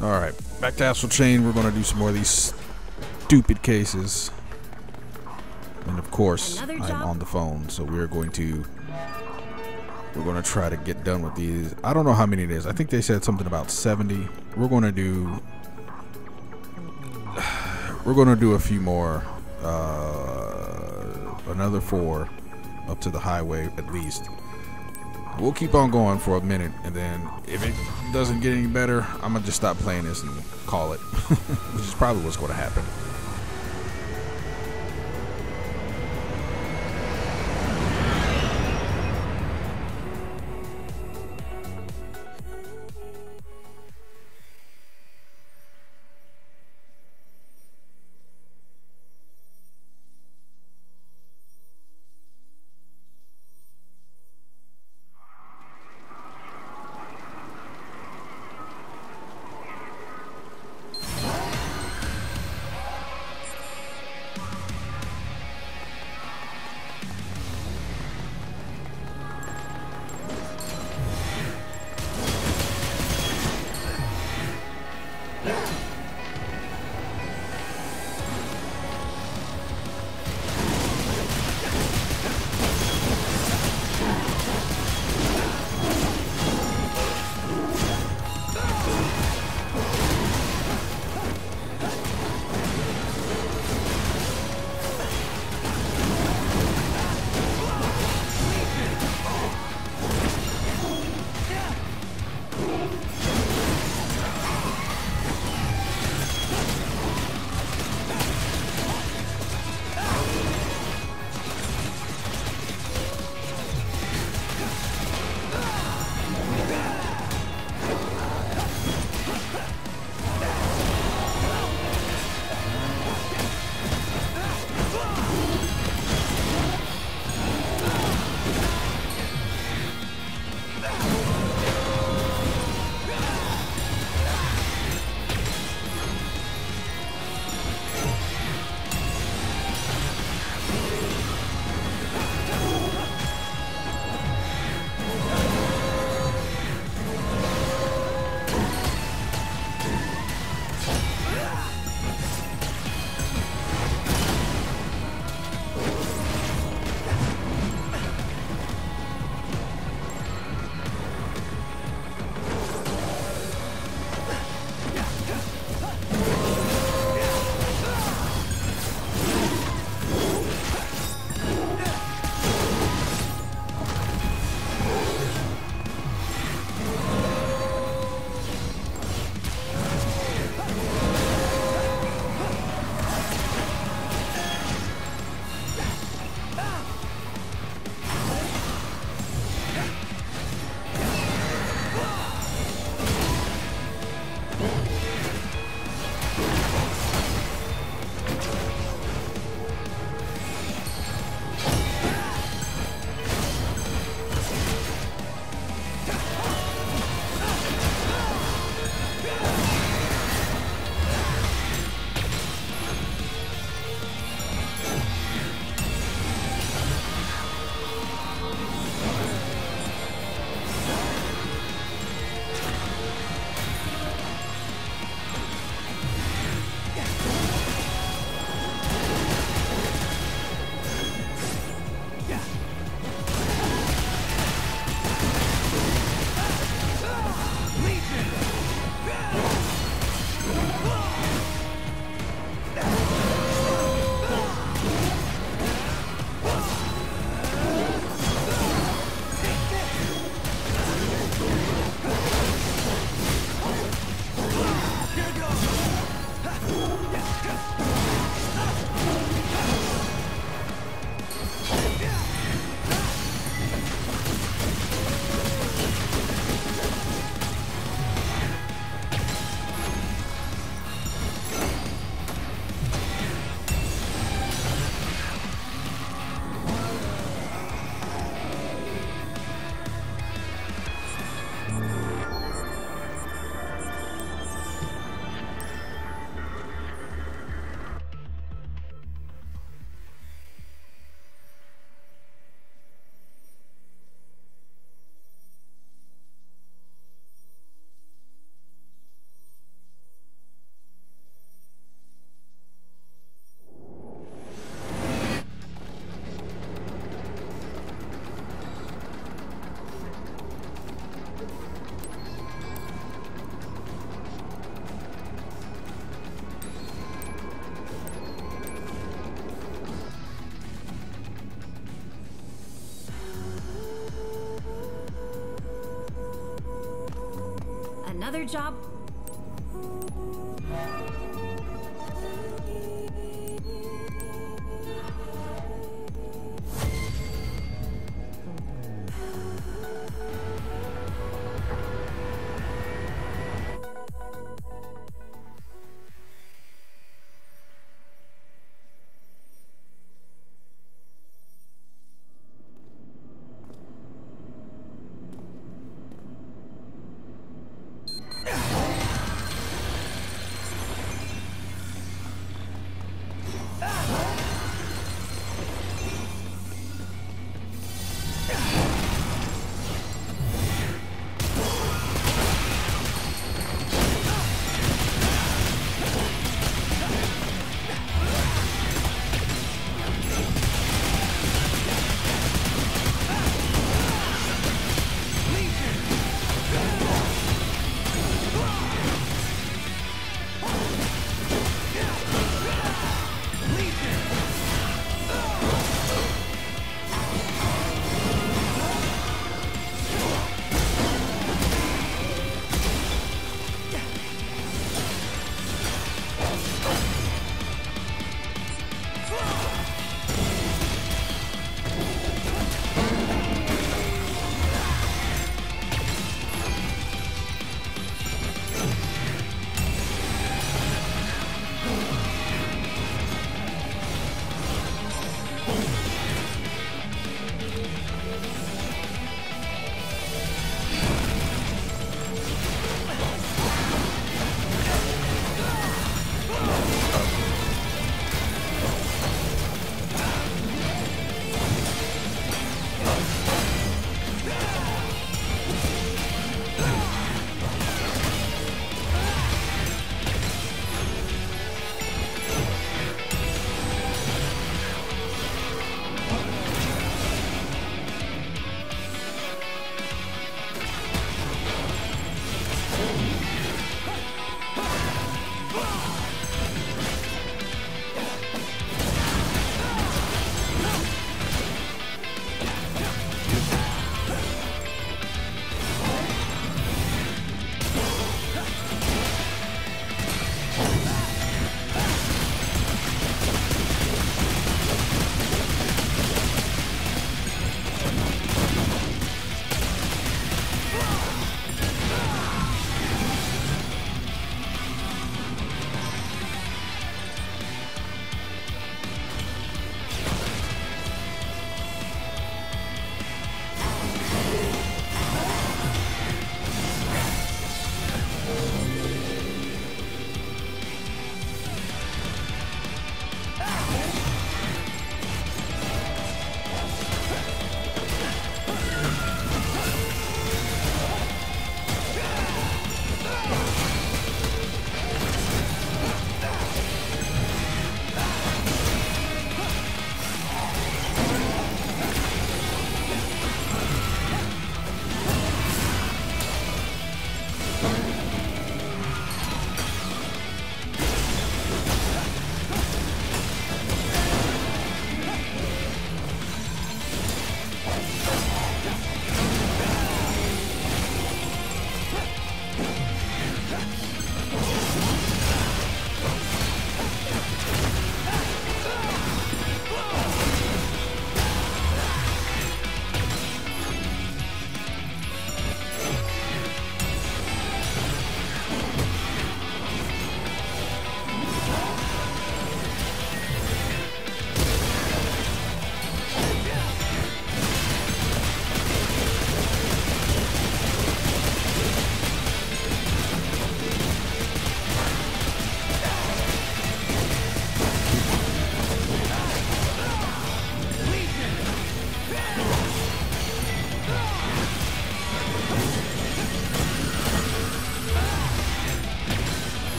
All right, back to Astral Chain. We're gonna do some more of these stupid cases, and of course, I'm on the phone, so we're going to we're gonna try to get done with these. I don't know how many it is. I think they said something about 70. We're gonna do we're gonna do a few more, uh, another four up to the highway at least. We'll keep on going for a minute, and then if it doesn't get any better, I'm gonna just stop playing this and call it, which is probably what's gonna happen. Another job?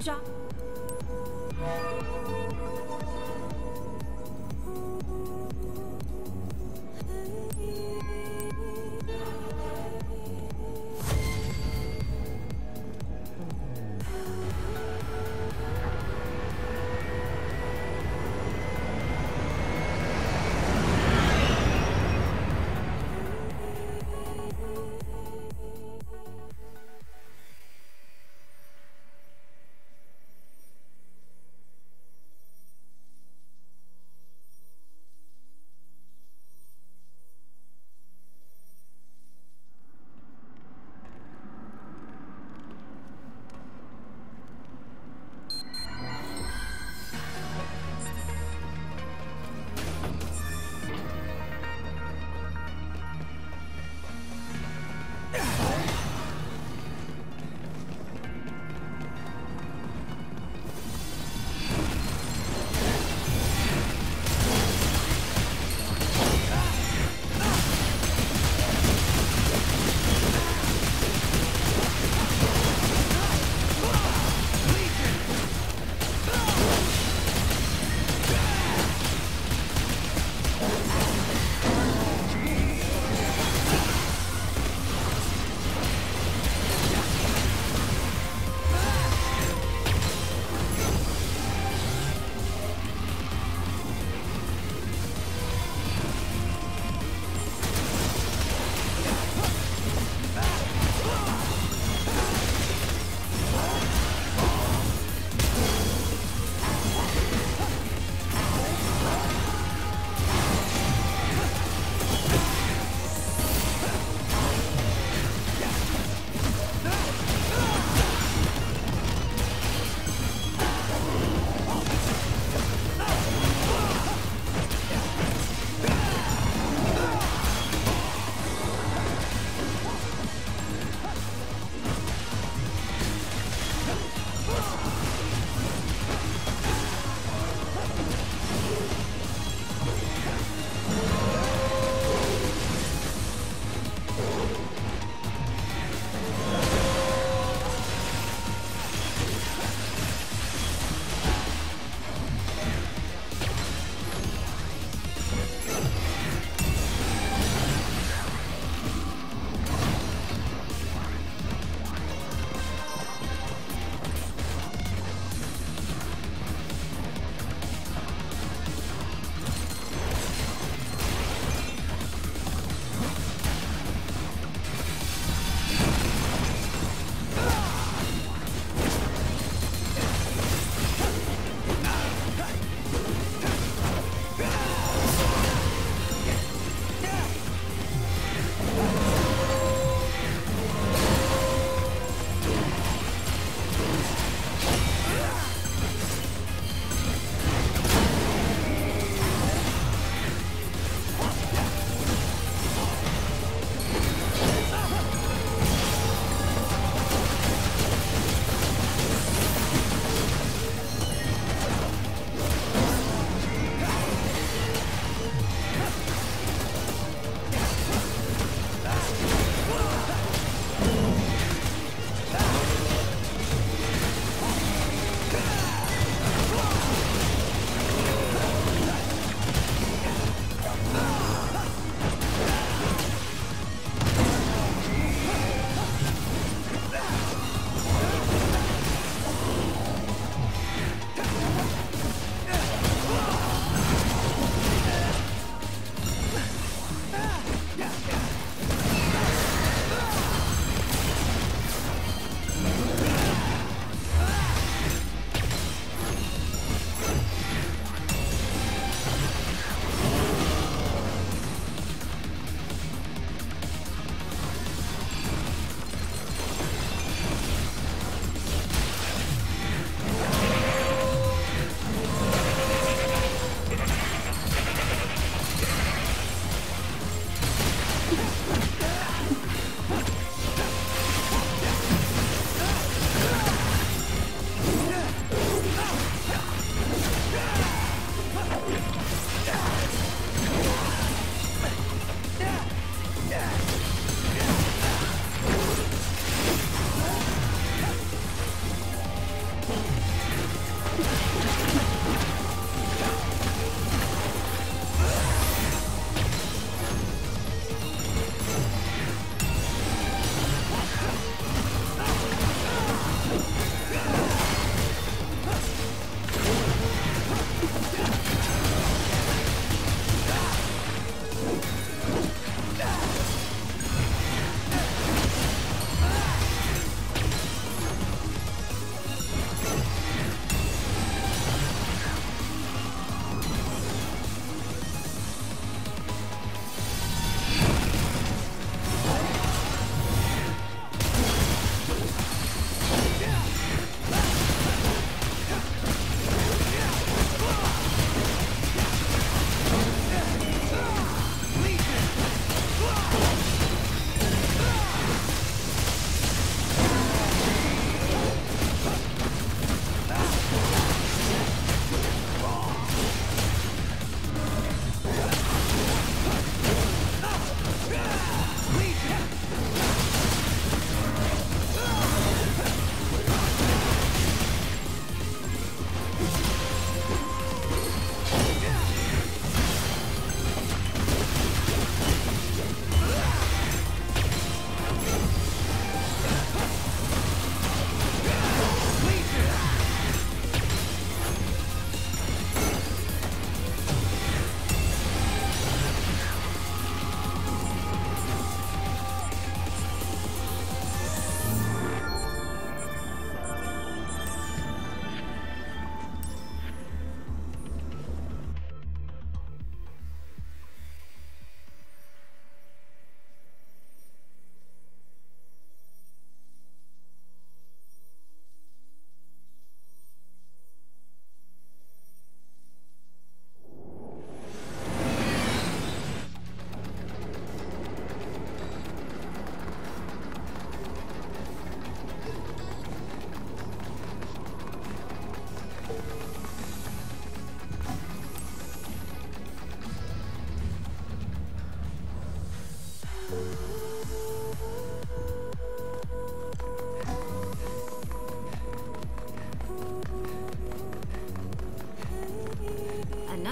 Job.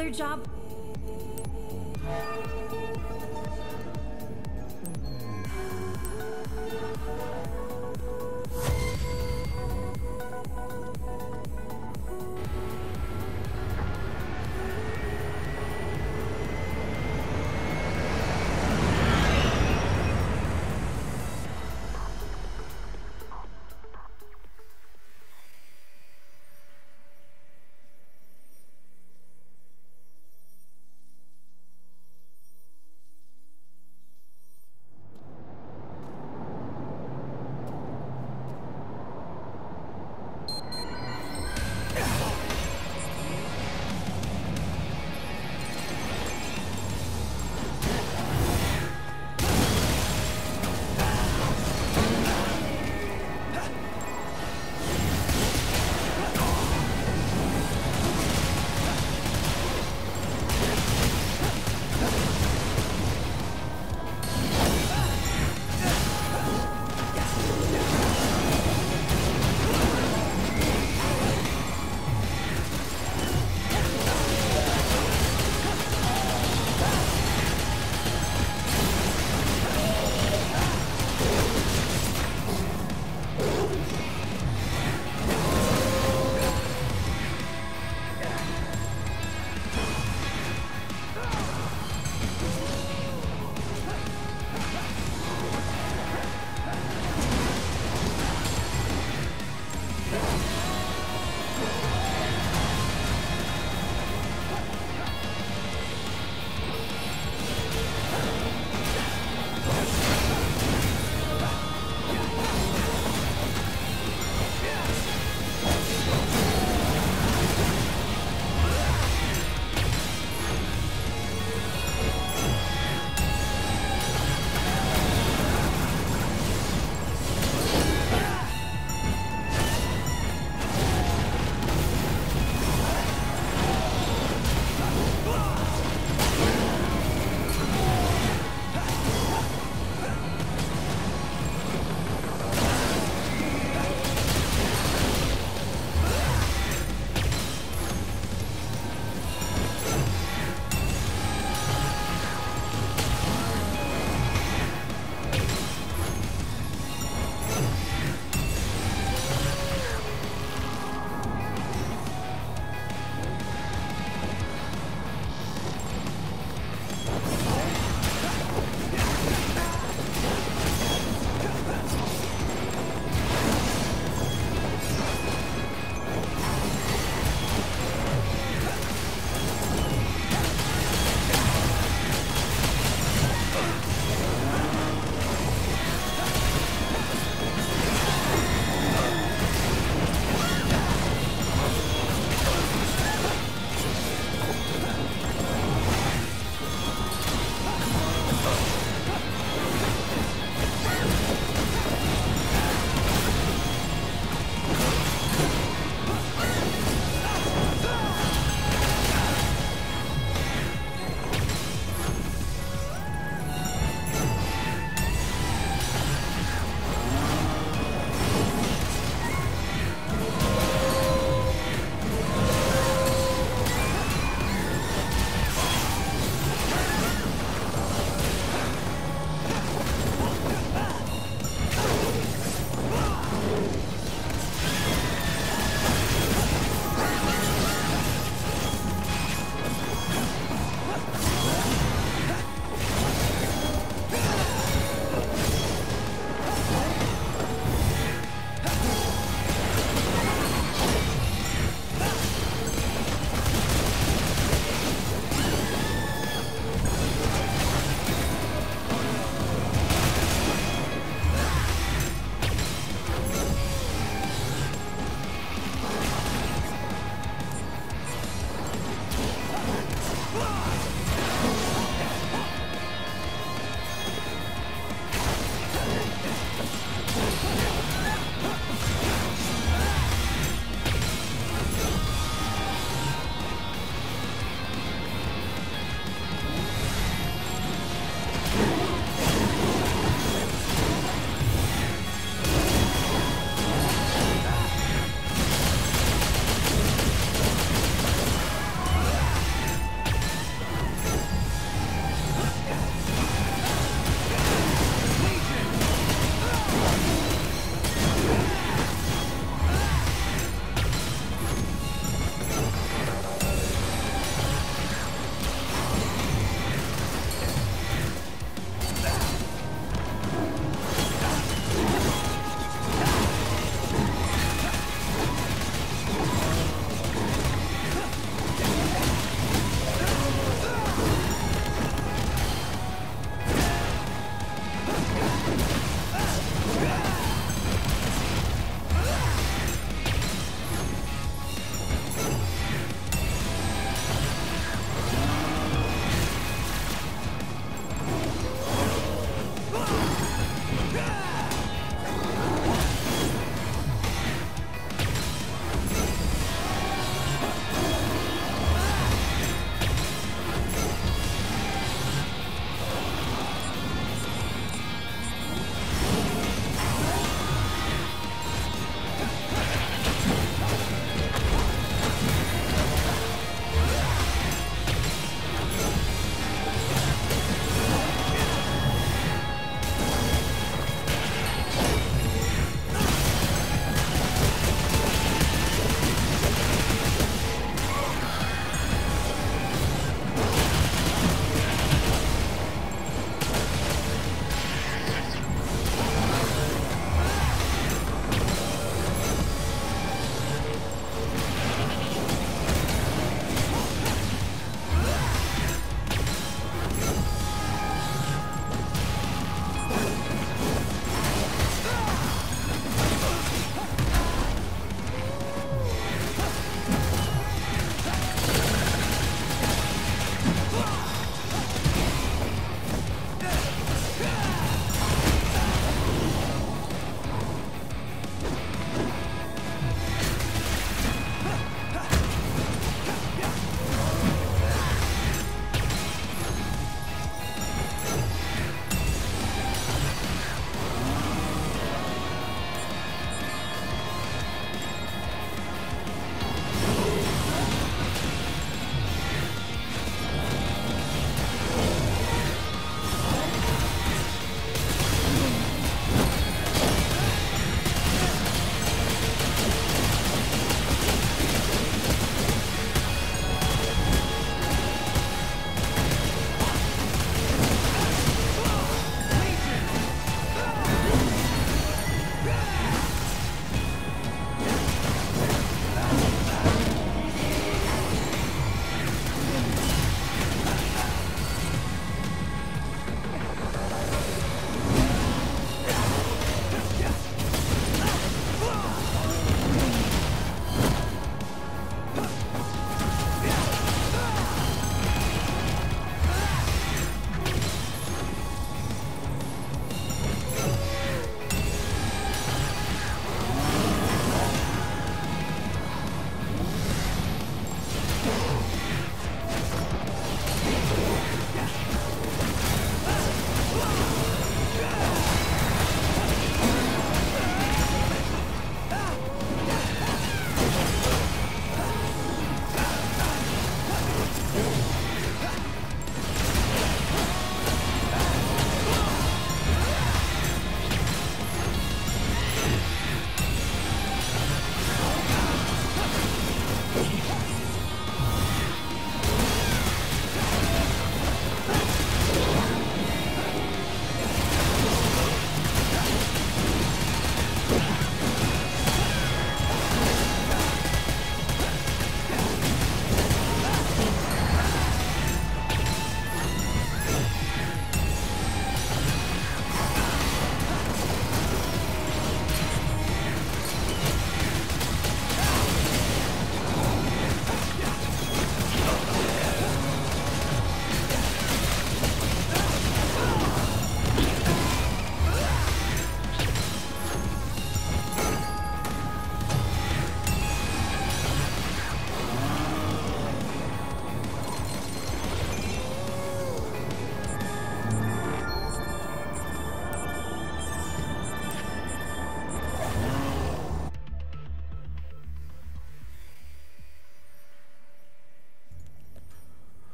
Another job?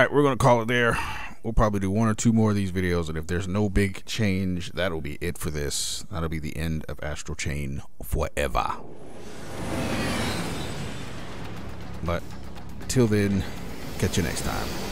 Right, we're gonna call it there. We'll probably do one or two more of these videos, and if there's no big change, that'll be it for this. That'll be the end of Astral Chain forever. But till then, catch you next time.